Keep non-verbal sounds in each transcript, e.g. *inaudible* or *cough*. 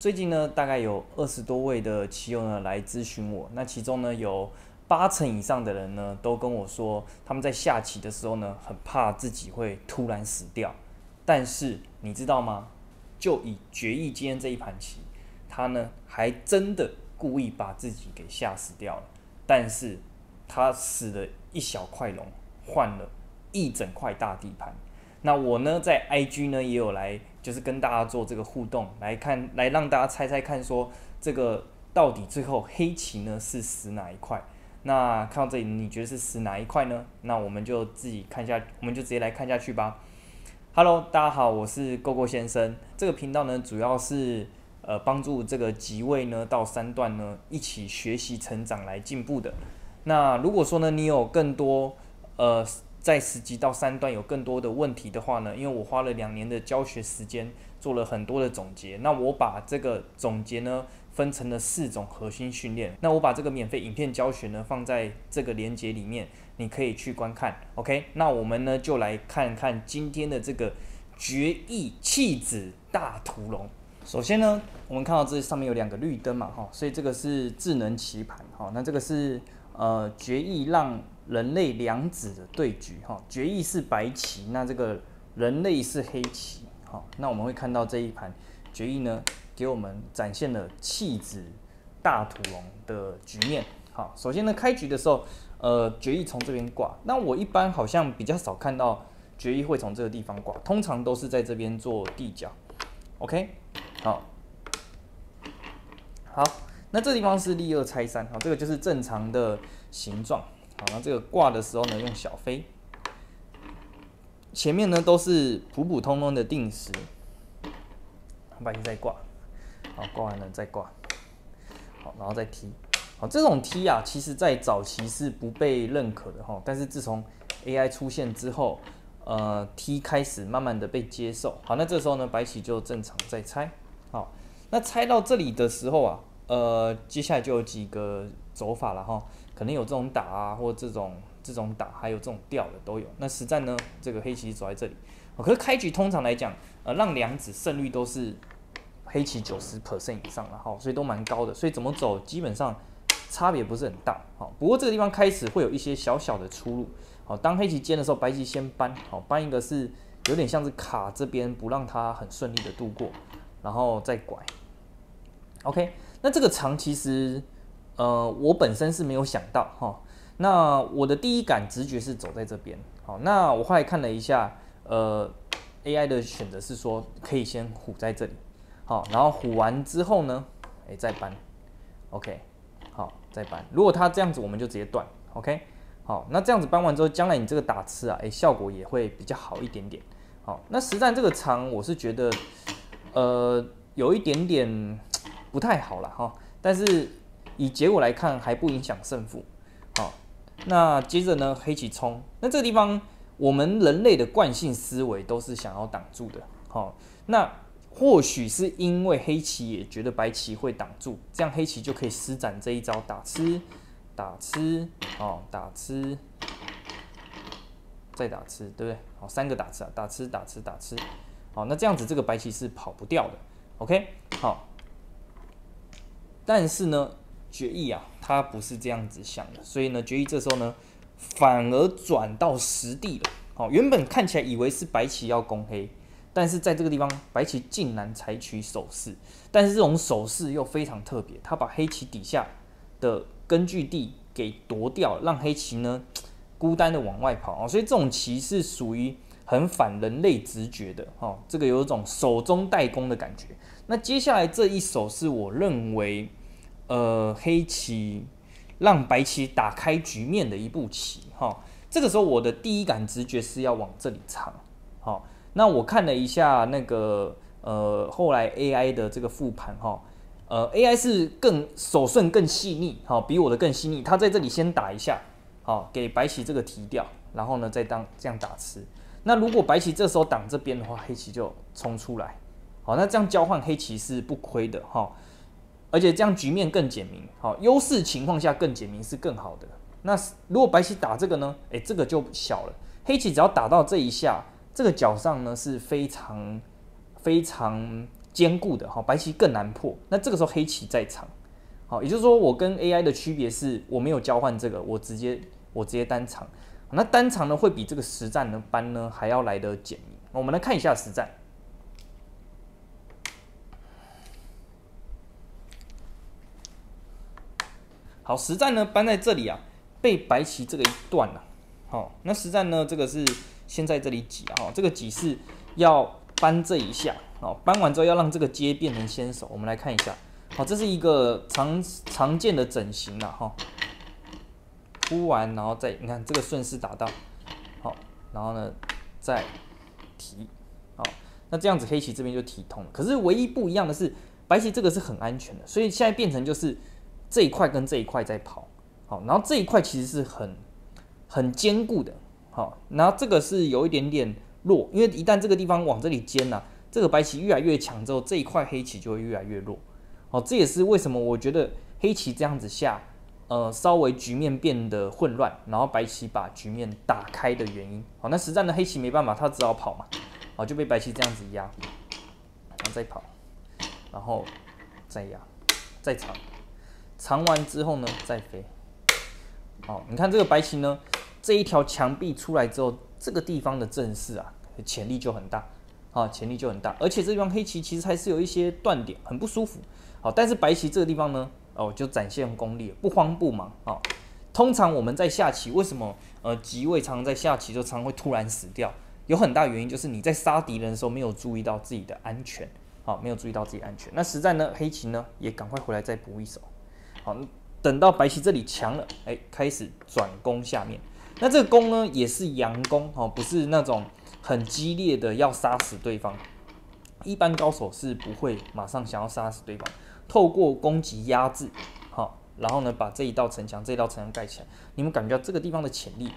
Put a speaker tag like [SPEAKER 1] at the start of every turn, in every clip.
[SPEAKER 1] 最近呢，大概有二十多位的棋友呢来咨询我，那其中呢有八成以上的人呢都跟我说，他们在下棋的时候呢很怕自己会突然死掉。但是你知道吗？就以决议今天这一盘棋，他呢还真的故意把自己给吓死掉了。但是他死了一小块龙，换了一整块大地盘。那我呢，在 IG 呢也有来，就是跟大家做这个互动，来看，来让大家猜猜看，说这个到底最后黑棋呢是死哪一块？那看到这里，你觉得是死哪一块呢？那我们就自己看下，我们就直接来看下去吧。Hello，大家好，我是 GoGo 先生。这个频道呢，主要是呃帮助这个级位呢到三段呢一起学习成长来进步的。那如果说呢，你有更多呃。在十级到三段有更多的问题的话呢，因为我花了两年的教学时间，做了很多的总结。那我把这个总结呢分成了四种核心训练。那我把这个免费影片教学呢放在这个链接里面，你可以去观看。OK，那我们呢就来看看今天的这个决议弃子大屠龙。首先呢，我们看到这上面有两个绿灯嘛，哈，所以这个是智能棋盘，哈，那这个是呃决议让。人类两子的对局，哈，决议是白棋，那这个人类是黑棋，好，那我们会看到这一盘决议呢，给我们展现了弃子大屠龙的局面，好，首先呢，开局的时候，呃，决议从这边挂，那我一般好像比较少看到决议会从这个地方挂，通常都是在这边做地角，OK，好，好，那这地方是立二拆三，好，这个就是正常的形状。好，那这个挂的时候呢，用小飞，前面呢都是普普通通的定时，把你再挂，好，挂完了再挂，好，然后再踢，好，这种踢啊，其实在早期是不被认可的哈，但是自从 AI 出现之后，呃，踢开始慢慢的被接受，好，那这时候呢，白棋就正常再拆，好，那拆到这里的时候啊，呃，接下来就有几个走法了哈。可能有这种打啊，或这种这种打，还有这种吊的都有。那实战呢，这个黑棋走在这里，可是开局通常来讲，呃，让两子胜率都是黑棋九十 percent 以上了哈，所以都蛮高的。所以怎么走，基本上差别不是很大。好，不过这个地方开始会有一些小小的出入。好，当黑棋尖的时候，白棋先搬，好，搬一个是有点像是卡这边，不让它很顺利的度过，然后再拐。OK，那这个长其实。呃，我本身是没有想到哈，那我的第一感直觉是走在这边，好，那我后来看了一下，呃，AI 的选择是说可以先虎在这里，好，然后虎完之后呢，哎，再搬，OK，好，再搬，如果他这样子，我们就直接断，OK，好，那这样子搬完之后，将来你这个打吃啊，哎，效果也会比较好一点点，好，那实战这个长，我是觉得，呃，有一点点不太好了哈，但是。以结果来看，还不影响胜负。好，那接着呢，黑棋冲。那这个地方，我们人类的惯性思维都是想要挡住的。好，那或许是因为黑棋也觉得白棋会挡住，这样黑棋就可以施展这一招打吃、打吃、哦打吃，再打吃，对不对？好，三个打吃啊，打吃、打吃、打吃。好，那这样子这个白棋是跑不掉的。OK，好，但是呢。决议啊，他不是这样子想的，所以呢，决议这时候呢，反而转到实地了。好，原本看起来以为是白棋要攻黑，但是在这个地方，白棋竟然采取守势，但是这种守势又非常特别，他把黑棋底下的根据地给夺掉，让黑棋呢孤单的往外跑啊。所以这种棋是属于很反人类直觉的，哈，这个有一种守中待攻的感觉。那接下来这一手是我认为。呃，黑棋让白棋打开局面的一步棋，哈，这个时候我的第一感直觉是要往这里藏，好，那我看了一下那个呃后来 AI 的这个复盘，哈，呃 AI 是更手顺更细腻，好，比我的更细腻，他在这里先打一下，好，给白棋这个提掉，然后呢再当这样打吃，那如果白棋这时候挡这边的话，黑棋就冲出来，好，那这样交换黑棋是不亏的，哈。而且这样局面更简明，好，优势情况下更简明是更好的。那如果白棋打这个呢？诶，这个就小了。黑棋只要打到这一下，这个角上呢是非常非常坚固的哈，白棋更难破。那这个时候黑棋在场，好，也就是说我跟 AI 的区别是我没有交换这个，我直接我直接单场。那单场呢会比这个实战的班呢还要来得简明。我们来看一下实战。好，实战呢搬在这里啊，被白棋这个一断了。好，那实战呢这个是先在这里挤啊，这个挤是要搬这一下。好，搬完之后要让这个接变成先手。我们来看一下。好，这是一个常常见的整形了哈。铺完，然后再你看这个顺势打到，好，然后呢再提，好，那这样子黑棋这边就提通了。可是唯一不一样的是，白棋这个是很安全的，所以现在变成就是。这一块跟这一块在跑，好，然后这一块其实是很很坚固的，好，然后这个是有一点点弱，因为一旦这个地方往这里尖呐，这个白棋越来越强之后，这一块黑棋就会越来越弱，好，这也是为什么我觉得黑棋这样子下，呃，稍微局面变得混乱，然后白棋把局面打开的原因，好，那实战的黑棋没办法，他只好跑嘛，好，就被白棋这样子压，然后再跑，然后再压，再长。藏完之后呢，再飞。好，你看这个白棋呢，这一条墙壁出来之后，这个地方的阵势啊，潜力就很大。啊，潜力就很大。而且这地方黑棋其实还是有一些断点，很不舒服。好，但是白棋这个地方呢，哦，就展现功力，不慌不忙。啊，通常我们在下棋，为什么呃吉位常在下棋就常会突然死掉？有很大原因就是你在杀敌人的时候没有注意到自己的安全。好，没有注意到自己安全。那实在呢，黑棋呢也赶快回来再补一手。好，等到白棋这里强了，哎，开始转攻下面。那这个攻呢，也是佯攻，哦，不是那种很激烈的要杀死对方。一般高手是不会马上想要杀死对方，透过攻击压制，好，然后呢，把这一道城墙、这一道城墙盖起来。你们感觉到这个地方的潜力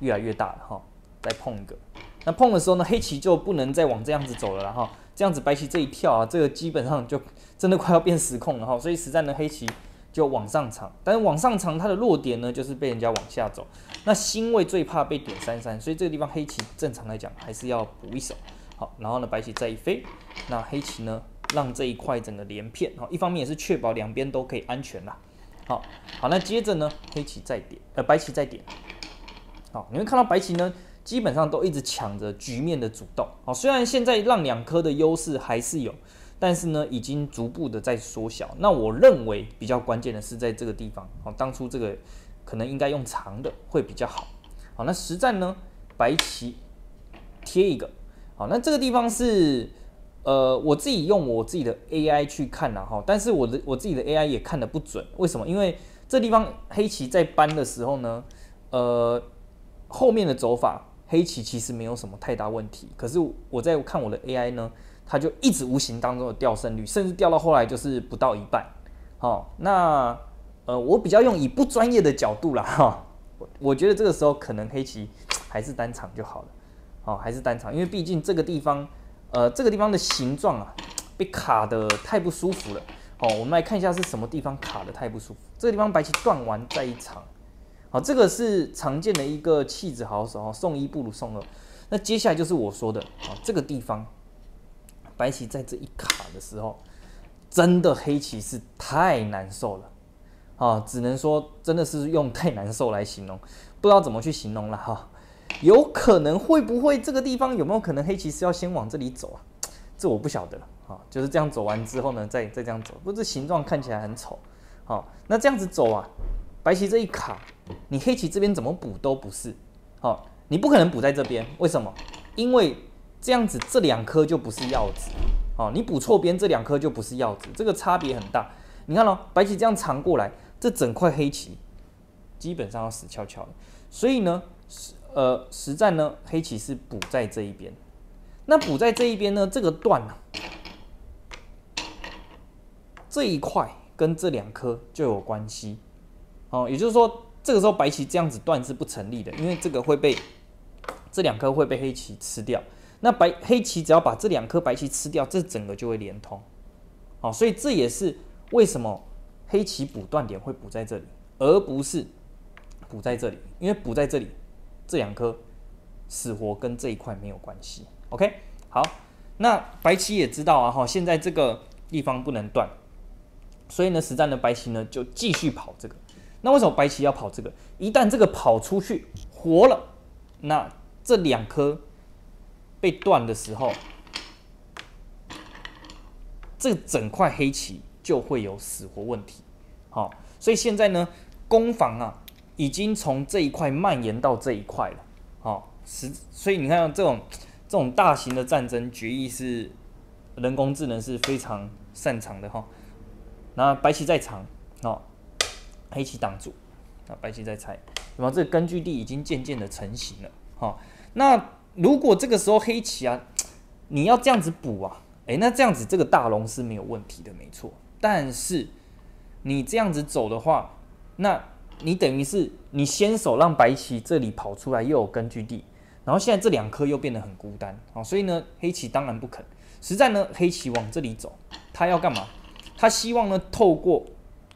[SPEAKER 1] 越来越大了，哈。再碰一个，那碰的时候呢，黑棋就不能再往这样子走了，哈。这样子白棋这一跳啊，这个基本上就真的快要变失控了，哈。所以实战的黑棋。就往上藏，但是往上藏它的弱点呢，就是被人家往下走。那星位最怕被点三三，所以这个地方黑棋正常来讲还是要补一手。好，然后呢白棋再一飞，那黑棋呢让这一块整个连片，好，一方面也是确保两边都可以安全啦。好，好，那接着呢黑棋再点，呃白棋再点。好，你会看到白棋呢基本上都一直抢着局面的主动。好，虽然现在让两颗的优势还是有。但是呢，已经逐步的在缩小。那我认为比较关键的是在这个地方。好，当初这个可能应该用长的会比较好。好，那实战呢，白棋贴一个。好，那这个地方是呃，我自己用我自己的 AI 去看了哈，但是我的我自己的 AI 也看的不准。为什么？因为这地方黑棋在搬的时候呢，呃，后面的走法黑棋其实没有什么太大问题。可是我在看我的 AI 呢。它就一直无形当中的掉胜率，甚至掉到后来就是不到一半。好，那呃，我比较用以不专业的角度啦，哈，我觉得这个时候可能黑棋还是单场就好了。好，还是单场，因为毕竟这个地方，呃，这个地方的形状啊，被卡的太不舒服了。好，我们来看一下是什么地方卡的太不舒服。这个地方白棋断完再一场。好，这个是常见的一个弃子好手，送一不如送二。那接下来就是我说的，好，这个地方。白棋在这一卡的时候，真的黑棋是太难受了啊！只能说真的是用太难受来形容，不知道怎么去形容了哈。有可能会不会这个地方有没有可能黑棋是要先往这里走啊？这我不晓得啊。就是这样走完之后呢，再再这样走，不，这形状看起来很丑。好，那这样子走啊，白棋这一卡，你黑棋这边怎么补都不是。好，你不可能补在这边，为什么？因为。这样子，这两颗就不是药子，哦，你补错边，这两颗就不是药子，这个差别很大。你看哦，白棋这样长过来，这整块黑棋基本上要死翘翘了。所以呢，实呃实战呢，黑棋是补在这一边。那补在这一边呢，这个段呢，这一块跟这两颗就有关系。哦，也就是说，这个时候白棋这样子断是不成立的，因为这个会被这两颗会被黑棋吃掉。那白黑棋只要把这两颗白棋吃掉，这整个就会连通，好，所以这也是为什么黑棋补断点会补在这里，而不是补在这里，因为补在这里这两颗死活跟这一块没有关系。OK，好，那白棋也知道啊，哈，现在这个地方不能断，所以呢，实战的白棋呢就继续跑这个。那为什么白棋要跑这个？一旦这个跑出去活了，那这两颗被断的时候，这整块黑棋就会有死活问题。好，所以现在呢，攻防啊，已经从这一块蔓延到这一块了。好，实所以你看这种这种大型的战争决议是人工智能是非常擅长的哈。那白棋在长，好，黑棋挡住，那白棋在拆，那么这根据地已经渐渐的成型了。好，那如果这个时候黑棋啊，你要这样子补啊，诶，那这样子这个大龙是没有问题的，没错。但是你这样子走的话，那你等于是你先手让白棋这里跑出来又有根据地，然后现在这两颗又变得很孤单，啊，所以呢黑棋当然不肯。实在呢黑棋往这里走，他要干嘛？他希望呢透过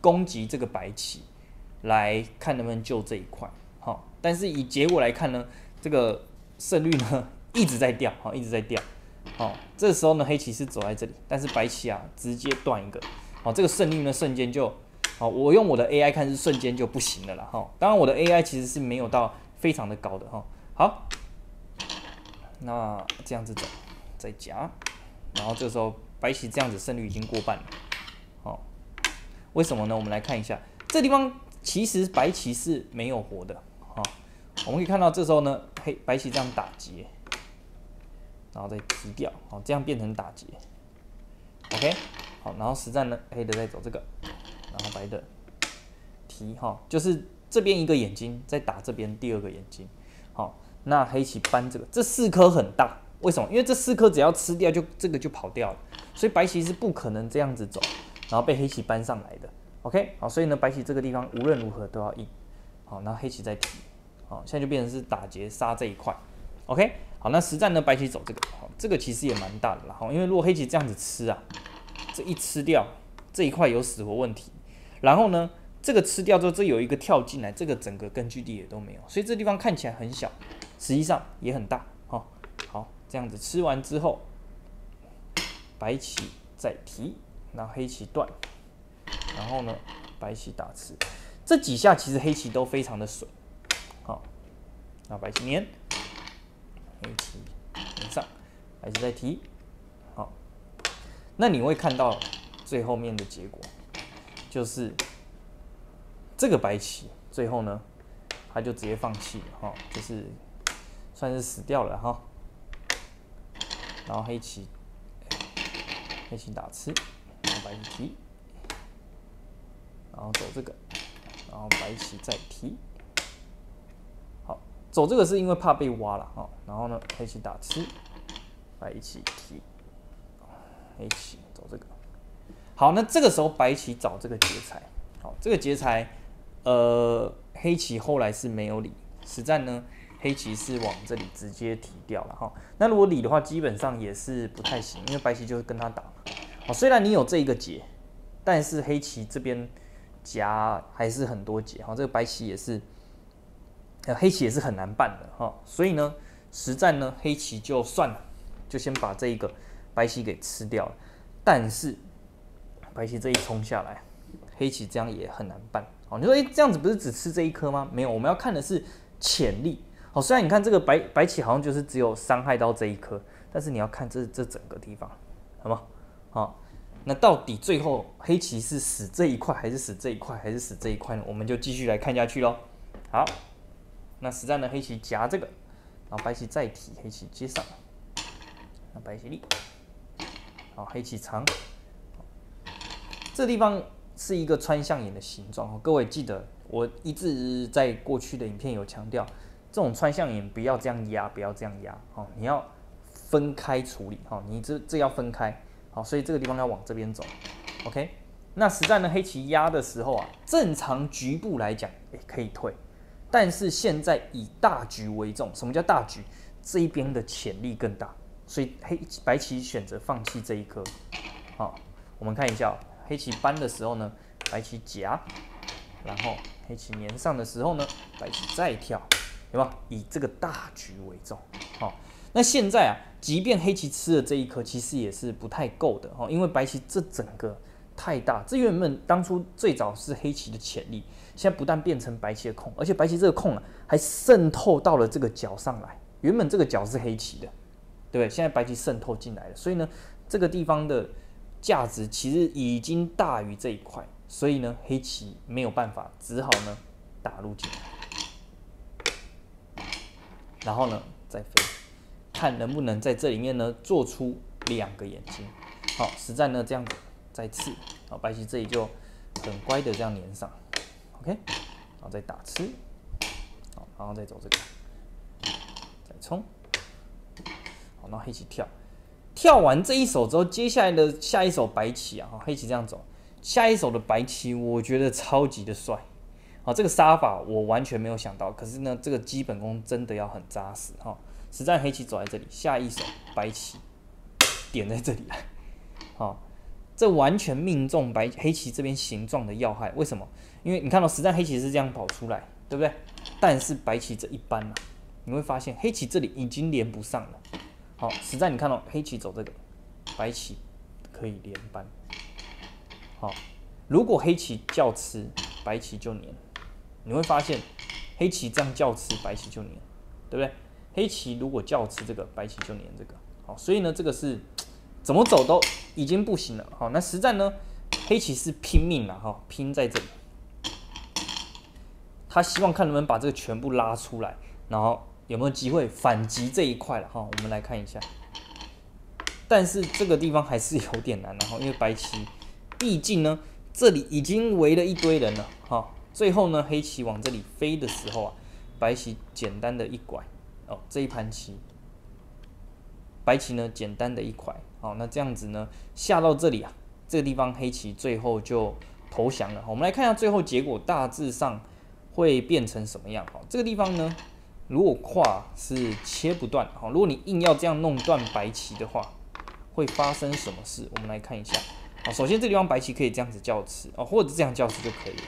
[SPEAKER 1] 攻击这个白棋来看能不能救这一块，好，但是以结果来看呢，这个胜率呢 *laughs* 一直在掉，好，一直在掉，好，这时候呢黑棋是走在这里，但是白棋啊直接断一个。好，这个胜率呢，瞬间就好。我用我的 AI 看是瞬间就不行的了啦。哈，当然我的 AI 其实是没有到非常的高的哈。好，那这样子走，再夹，然后这时候白棋这样子胜率已经过半了。好，为什么呢？我们来看一下，这地方其实白棋是没有活的。我们可以看到这时候呢，黑白棋这样打劫，然后再提掉，好，这样变成打劫。OK。好，然后实战呢，黑的在走这个，然后白的提哈，就是这边一个眼睛在打这边第二个眼睛。好，那黑棋搬这个，这四颗很大，为什么？因为这四颗只要吃掉，就这个就跑掉了，所以白棋是不可能这样子走，然后被黑棋搬上来的。OK，好，所以呢，白棋这个地方无论如何都要硬。好，那黑棋再提，好，现在就变成是打劫杀这一块。OK，好，那实战呢，白棋走这个，好，这个其实也蛮大的啦，哈，因为如果黑棋这样子吃啊。这一吃掉这一块有死活问题，然后呢，这个吃掉之后，这有一个跳进来，这个整个根据地也都没有，所以这地方看起来很小，实际上也很大。好，好，这样子吃完之后，白棋再提，那黑棋断，然后呢，白棋打吃，这几下其实黑棋都非常的损。好，那白棋粘，黑棋粘上，白棋再提。好那你会看到最后面的结果，就是这个白棋最后呢，他就直接放弃了哈，就是算是死掉了哈。然后黑棋，黑棋打吃，然后白棋提，然后走这个，然后白棋再提，走这个是因为怕被挖了哈。然后呢，黑棋打吃，白棋提。黑棋走这个，好，那这个时候白棋找这个劫财，好，这个劫财，呃，黑棋后来是没有理，实战呢，黑棋是往这里直接提掉了哈。那如果理的话，基本上也是不太行，因为白棋就是跟他打嘛。好，虽然你有这一个劫，但是黑棋这边夹还是很多劫，哈，这个白棋也是，呃，黑棋也是很难办的哈。所以呢，实战呢，黑棋就算了，就先把这一个。白棋给吃掉，但是白棋这一冲下来，黑棋这样也很难办。哦，你说，哎，这样子不是只吃这一颗吗？没有，我们要看的是潜力。好，虽然你看这个白白棋好像就是只有伤害到这一颗，但是你要看这这整个地方，好吗？好，那到底最后黑棋是死这一块，还是死这一块，还是死这一块呢？我们就继续来看下去喽。好，那实战的黑棋夹这个，然后白棋再提，黑棋接上，那白棋立。好，黑棋长，这地方是一个穿象眼的形状哦。各位记得，我一直在过去的影片有强调，这种穿象眼不要这样压，不要这样压。哦，你要分开处理。哦，你这这要分开。好，所以这个地方要往这边走。OK，那实战呢，黑棋压的时候啊，正常局部来讲，哎，可以退。但是现在以大局为重，什么叫大局？这一边的潜力更大。所以黑白棋选择放弃这一颗，好，我们看一下，黑棋搬的时候呢，白棋夹，然后黑棋粘上的时候呢，白棋再跳，有没有？以这个大局为重，好，那现在啊，即便黑棋吃了这一颗，其实也是不太够的哈，因为白棋这整个太大，这原本当初最早是黑棋的潜力，现在不但变成白棋的空，而且白棋这个空啊，还渗透到了这个角上来。原本这个角是黑棋的，对不对？现在白棋渗透进来了，所以呢，这个地方的价值其实已经大于这一块，所以呢，黑棋没有办法，只好呢打入进来，然后呢再飞，看能不能在这里面呢做出两个眼睛。好，实战呢这样子再刺，好，白棋这里就很乖的这样粘上，OK，然后再打吃，好，然后再走这个。再冲，好，那黑棋跳，跳完这一手之后，接下来的下一手白棋啊，黑棋这样走，下一手的白棋，我觉得超级的帅，好，这个杀法我完全没有想到，可是呢，这个基本功真的要很扎实哈。实战黑棋走在这里，下一手白棋点在这里来，好，这完全命中白黑棋这边形状的要害。为什么？因为你看到实战黑棋是这样跑出来，对不对？但是白棋这一般呢？你会发现黑棋这里已经连不上了。好，实战你看到黑棋走这个，白棋可以连扳。好，如果黑棋叫吃，白棋就粘。你会发现黑棋这样叫吃，白棋就粘，对不对？黑棋如果叫吃这个，白棋就粘这个。好，所以呢，这个是怎么走都已经不行了。好，那实战呢，黑棋是拼命了哈，拼在这里。他希望看能不能把这个全部拉出来，然后。有没有机会反击这一块了哈？我们来看一下，但是这个地方还是有点难的哈，因为白棋毕竟呢，这里已经围了一堆人了哈。最后呢，黑棋往这里飞的时候啊，白棋简单的一拐哦，这一盘棋，白棋呢简单的一拐，好，那这样子呢下到这里啊，这个地方黑棋最后就投降了。我们来看一下最后结果，大致上会变成什么样？哈，这个地方呢。如果胯是切不断，好，如果你硬要这样弄断白棋的话，会发生什么事？我们来看一下。好，首先这地方白棋可以这样子叫吃哦，或者这样叫吃就可以了。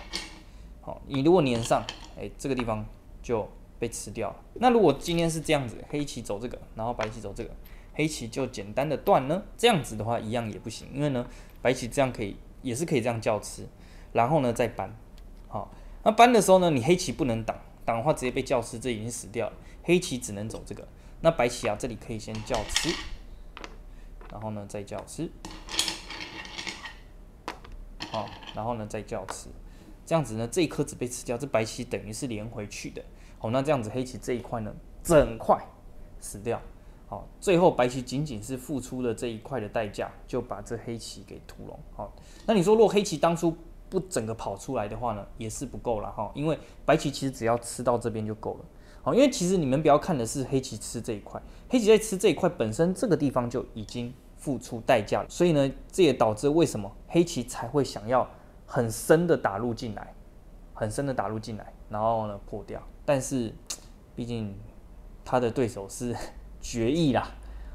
[SPEAKER 1] 好，你如果粘上，哎，这个地方就被吃掉了。那如果今天是这样子，黑棋走这个，然后白棋走这个，黑棋就简单的断呢？这样子的话一样也不行，因为呢，白棋这样可以，也是可以这样叫吃，然后呢再搬。好，那搬的时候呢，你黑棋不能挡。挡的话直接被叫吃，这已经死掉了。黑棋只能走这个，那白棋啊，这里可以先叫吃，然后呢再叫吃，好，然后呢再叫吃，这样子呢这一颗子被吃掉，这白棋等于是连回去的。好，那这样子黑棋这一块呢整块死掉。最后白棋仅仅是付出了这一块的代价，就把这黑棋给屠龙。好，那你说若黑棋当初？不整个跑出来的话呢，也是不够了哈，因为白棋其实只要吃到这边就够了。好，因为其实你们不要看的是黑棋吃这一块，黑棋在吃这一块本身这个地方就已经付出代价了，所以呢，这也导致为什么黑棋才会想要很深的打入进来，很深的打入进来，然后呢破掉。但是毕竟他的对手是决议啦，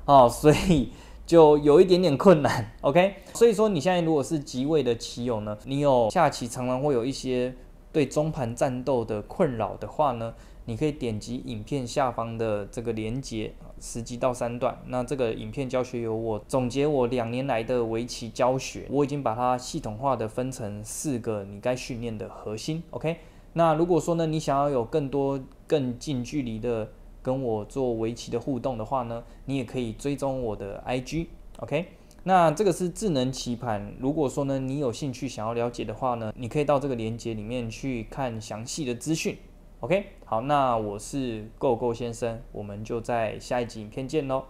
[SPEAKER 1] 哦，所以。就有一点点困难，OK。所以说你现在如果是即位的棋友呢，你有下棋常常会有一些对中盘战斗的困扰的话呢，你可以点击影片下方的这个连接，十级到三段。那这个影片教学有我总结我两年来的围棋教学，我已经把它系统化的分成四个你该训练的核心，OK。那如果说呢，你想要有更多更近距离的。跟我做围棋的互动的话呢，你也可以追踪我的 IG，OK？那这个是智能棋盘，如果说呢你有兴趣想要了解的话呢，你可以到这个链接里面去看详细的资讯，OK？好，那我是 GoGo 先生，我们就在下一集影片见喽。